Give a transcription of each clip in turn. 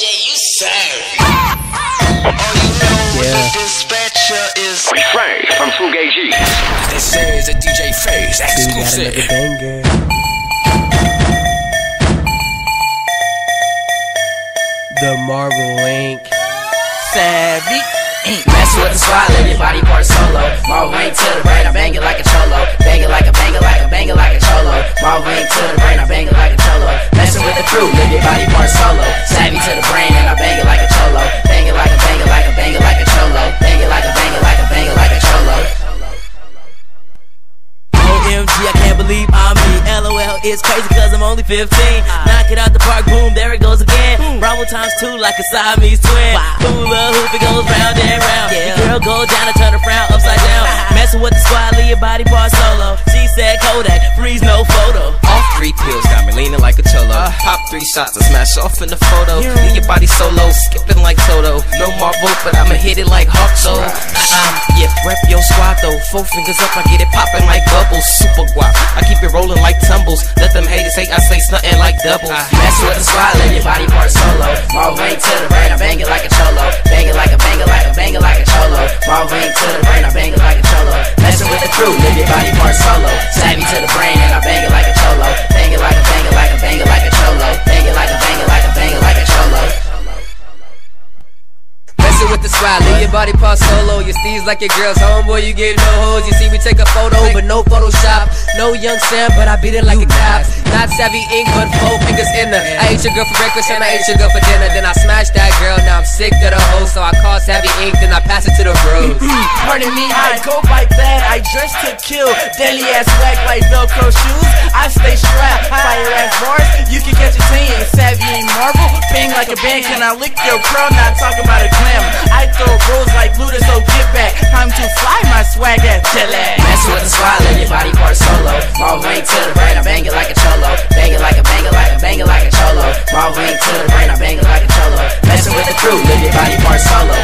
AJ, you savage. All you know Yeah. the dispatcher is Frank from Fugazi. This is a DJ Phase We got exclusive. another banger. The Marvel Link. savvy. Messing with the squad, live your body part solo. Marvel ain't to the brain, I bang it like a cholo. Bang it like a bang it like a bang it like a cholo. Marvel ain't to the brain, I bang it like a cholo. Messing with the crew, live your body part solo. Savvy to the brain, and I bang it like a cholo. Bang it like a bang it like a bang it like a cholo. Bang it like a bang it like a bang it like a cholo. OMG, I can't believe I'm me. LOL, it's crazy cause I'm only 15. Knock it out the park, boom, there it goes again. Bravo times two like a Siamese twin. Hula hoop, it goes round and round. Your girl go down and turn frown upside down. Messing with the squad, leave your body part solo. She said Kodak, freeze no photo. Three pills, got me leaning like a cholo. Uh, pop three shots and smash off in the photo. Leave your body solo, skipping like Toto. No Marvel, but I'ma hit it like Hawk so. Uh-uh, yeah, rep your squad though. Four fingers up, I get it popping like bubbles. Super guap, I keep it rolling like tumbles. Let them haters hate, I say something like doubles. Uh-huh. Mess with the squad, live your body part solo. Marvel ain't to the brain, I bang it like a cholo. Bang like a bang it like Like your girl's homeboy, you get no hoes. You see me take a photo, but no Photoshop. No young Sam, but I beat it like a cop. Not savvy ink, but four fingers in her. I ate your girl for breakfast and I ate your girl for dinner. Then I smashed that girl, now I'm sick of the hoe. So I call savvy ink, then I pass it to the bros. Pardon me, I go like that. I dress to kill. Daily ass whack like Velcro shoes. I stay strapped. Fire ass bars. Like a band. Can I lick your crow? Not talking about a clam. I throw rolls like Luda, so get back. Time to fly my swag at jelly. Messing with the squad, live your body part solo. Marvel ain't to the brain, I bang it like a cholo. Bang it like a bang it like a bang it like a cholo. Marvel ain't to the brain, I bang it like a cholo. Messing with the crew, live your body part solo.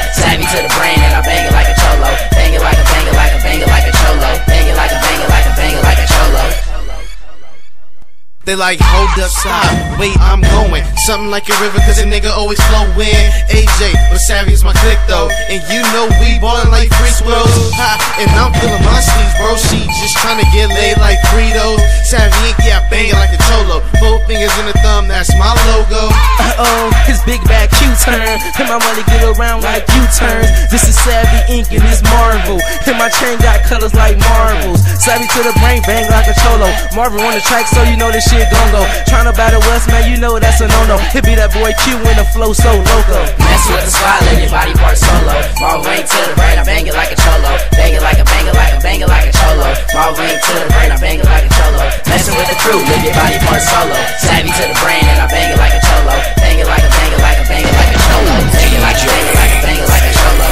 They like, hold up, stop, wait, I'm going. Something like a river, cause a nigga always flow in. AJ, but savvy is my click though. And you know we ballin' like free throws. Ha, and I'm feeling my sleeves, bro. She just tryna get laid like Fritos. Savvy yeah, bang like a cholo. Four fingers in the thumb, that's my logo. Uh-oh, his big back Q-turn. And my money get around like U-turns. This is Savvy Ink and this Marvel. And my chain got colors like marbles. Savvy to the brain, bang like a cholo. Marvel on the track, so you know this shit gon' go. Tryna battle us, man, you know that's a no-no. It be that boy Q in the flow so loco. Messing with the squad, live your body part solo. Marvel ain't to the brain, I bang it like a cholo. Bang it like a bang it like a bang it like a cholo. Marvel ain't to the brain, I bang it like a cholo. Messing with the crew, live your body part solo. Savvy to the brain, and I bang it like a cholo. Bang it like a bang it like a bang like a cholo. Bang it like a bang like a bang it like a cholo.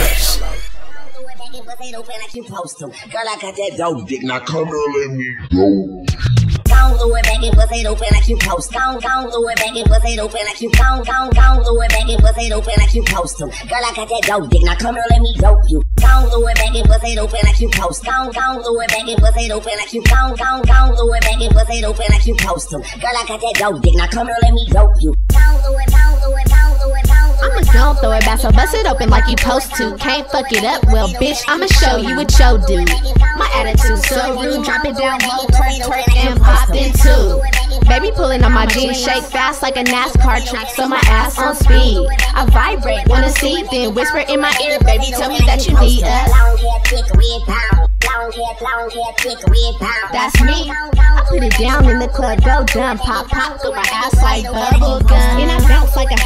Girl, I got that dope dick. Now come here, let me Down throw it back and bust it open like you post. Down, down throw it back and bust it open like you down, down, down throw it back and bust it open like you post 'em. Girl, I got that dope dick. Now come here, let me dope you. Down throw it back and bust it open like you post. Down, down throw it back and bust it open like you down, down, down throw it back and bust it open like you post 'em. Girl, I got that dope dick. Now come here, let me dope you. Down throw it, down down throw it back, so bust it open like you supposed to. Can't fuck it up, well, bitch, I'ma show you what yo do. My attitude so rude, drop it down, low, twerk, twerk, and pop in two. Baby pulling on my jeans, shake fast like a NASCAR track, so my ass on speed. I vibrate, wanna see, then whisper in my ear, baby, tell me that you need us. That's me. I put it down in the club, go dumb, pop, pop through my ass like bubble gum. And I bounce like a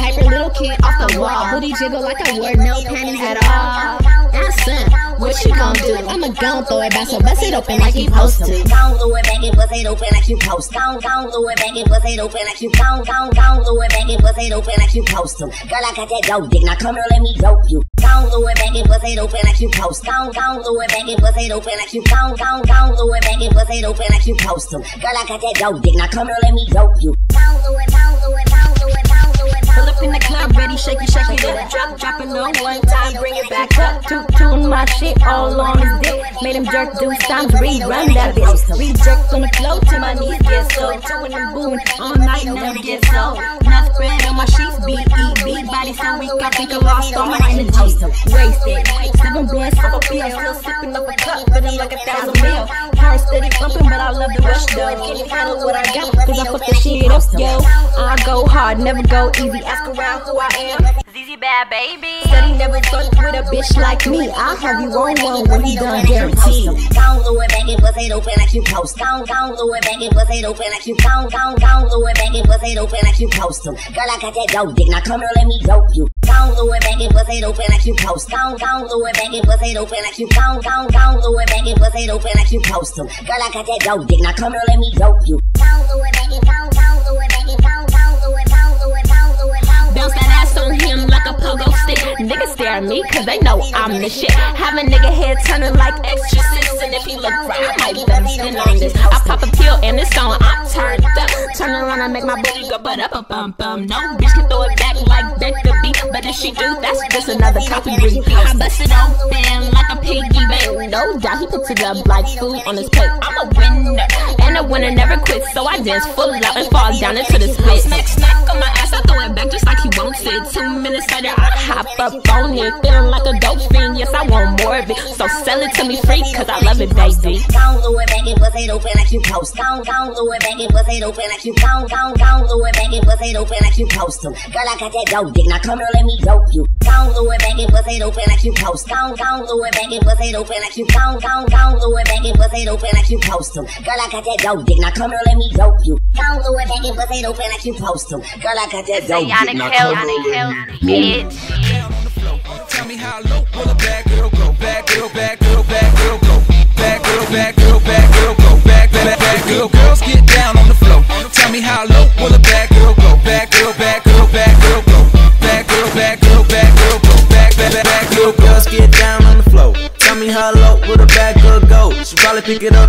little kid off the wall. Booty jiggle like I wore no panties at all. That's son, what you gon' do? I'ma gon' throw it back, so bust it open like you supposed to. Down, throw it back and bust it open like you post. Down, down, throw it back and bust it open like you down, down, down, throw it back and bust it open like you post 'em. Girl, I got that dope dick. Now come here, let me dope you. Down, throw it back and bust it open like you post. Down, down, throw it back and bust it open like you down, down, down, throw it back and bust it open like you post 'em. Girl, I got that dope dick. Now come here, let me dope you. Down, throw it, up in the club, ready, shake it, shake it, up, drop, drop it low one time, bring it back up. Toot, tootin' my shit all on his dick. Made him jerk do times, rerun that bitch. Re-jerk on the floor till my knees get so. Chewing and booing all night, never get so. Not spread on my sheets, B E B body so weak, I think I lost all my energy. Wasted. Seven bands, seven pills, still sipping up a cup, feeling like a thousand mil. Heart steady pumping, but I love the rush though. Can't handle what I got, cause I fuck the shit up, yo. I go hard, never go easy. Ask around who I am. ZZ Bad Baby. Said he never fucked with a bitch like me. I'll have you on one when he done guaranteed. Down low and back and bust it open like you post. Down, down low and back and bust it open like you down, down, down low and back and bust it open like you post them. Girl, I got that dope dick. Now come here, let me dope you. Down low and back and bust it open like you post. Down, down low and back and bust it open like you down, down, down low and back and bust it open like you post them. Girl, I got that dope dick. Now come here, let me dope you. Down low and back and down, stick. Niggas stare at me cause they know I'm the shit. Have a nigga head turning like exorcist. And if he look right, I might him spin on this. I pop a pill and it's on, I'm turned up. Turn around and make my booty go but up a bum bum. No bitch can throw it back like Becca B. But if she do, that's just another copy ring. I bust it open like a piggy bank. No doubt he puts it up like food on his plate. I'm a winner. And a winner never quits. So I dance full out and fall down into the spit. Snack, snack on my ass, I throw it back just like he wants it. Two minutes later, I hop up on it. Feeling like a dope fiend. Yes, I want more of it. So sell it to me free, cause I love it, baby. Down low and back and bust it open like you post. Down, down low and back and bust it open like you down, down, down low and back and bust it open like you post them. Girl, I got that dope dick. Now come here, let me dope you. Down low and back and bust it open like you post. Down, down low and back and bust it open like you down, down, down low and back and bust it open like you post them. Girl, I got that dope dick. Now come here, let me dope you. Down low and back and bust it open like you post them. Girl, I got that dope dick. Now Hill, come here, let Yannick me Hill, bitch. Tell me how low will a bad girl go? Bad girl, bad girl, bad girl go. Bad girl, bad girl, bad girl go. Bad, bad, bad girl. Girls get down on the floor. Tell me how low will a bad girl go? Bad girl, bad girl, bad girl go. Bad girl, bad girl, bad girl go. Bad, bad, bad, bad girl. Girls get down on the floor. Tell me how low would a bad girl go? She probably pick it up,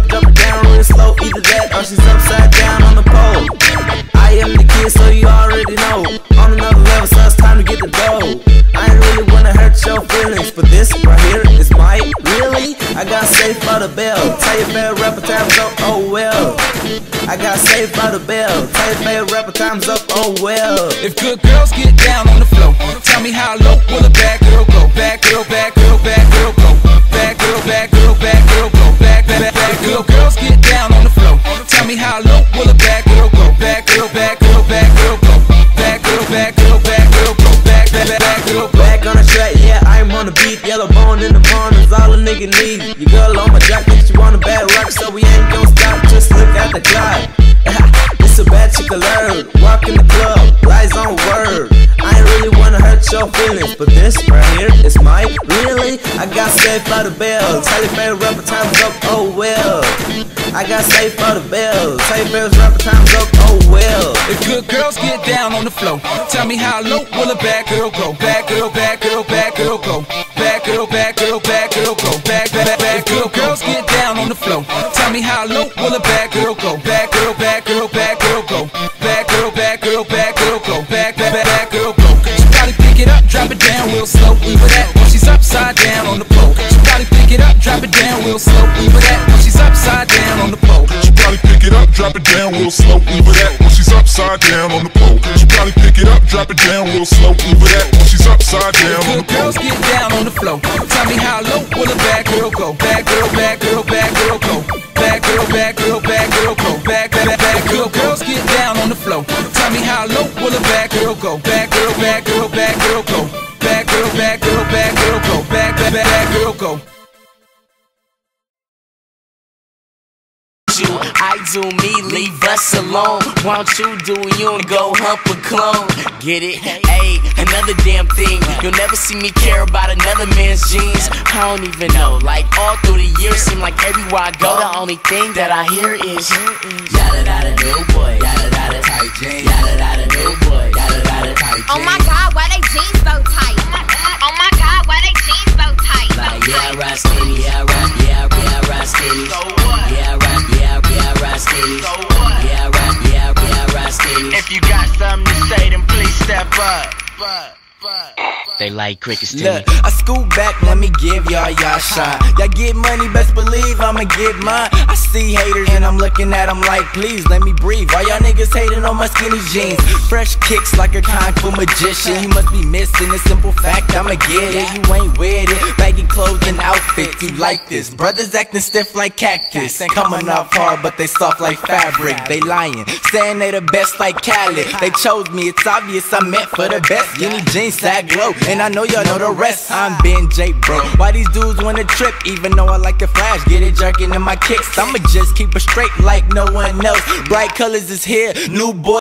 by the bell. Tell your favorite rapper times up, oh well. I got safe by the bell. Tell your favorite rapper times up, oh well. If good girls get down on the floor, need. Your girl on my jacket, she want a bad rock, so we ain't gon' stop. Just look at the clock. it's a bad chick alert. Walk in the club, lies on word. I ain't really wanna hurt your feelings, but this right here is my really. I got safe by the bell. Tell your favorite rapper time's up, oh well. I got safe by the bell. Tell your favorite rapper time's up, oh well. If good girls get down on the floor, tell me how low will a bad girl go? Bad girl, bad girl, bad girl go. Girl, bad girl, bad girl go. Bad, bad, bad girl. Girls get down on the floor. Tell me how low will a bad girl go? Bad girl, bad girl, bad girl go. Bad girl, bad girl, bad girl go. Bad, bad, bad girl go. She probably pick it up, drop it down real slow. Either that or she's upside down on the pole. She probably pick it up, drop it down real slow. Either that or she's upside down on the up, drop it down real slow. Either that or she's upside down on the pole. She probably pick it up, drop it down real slow. Either that or she's upside down on the pole. girls get down on the floor. Tell me how low will a bad girl go? Bad girl, bad girl, bad girl go. Bad girl, bad girl, bad girl go. Bad, bad, bad, girl. Girls get down on the floor. Tell me how low will a bad girl go? Bad girl, bad girl, bad girl go. Bad girl, bad girl, bad girl go. Bad, bad, bad girl go. Do me, leave us alone. Won't you do you and go hump a clone? Get it? Hey, another damn thing. You'll never see me care about another man's jeans. I don't even know. Like all through the years, seem like everywhere I go, the only thing that I hear is yada yada new boy, yada yada tight jeans, yada yada They like crickets to Look, me. I scoot back, let me give y'all y'all shine. Y'all get money, best believe I'ma get mine. I see haters and I'm looking at them like, please let me breathe. Why y'all niggas hating on my skinny jeans? Fresh kicks like a kung fu magician. You must be missing the simple fact I'ma get it. You ain't with it. Baggy clothes and outfits, you like this. Brothers acting stiff like cactus. Coming off hard, but they soft like fabric. They lying, saying they the best like Khaled. They chose me, it's obvious I'm meant for the best. Skinny jeans, sag glow, and I know y'all know the rest. I'm Ben J, bro. Why these dudes wanna trip, even though I like to flash? Get it jerking in my kicks. I'ma just keep it straight like no one else. Bright colors is here, new boy.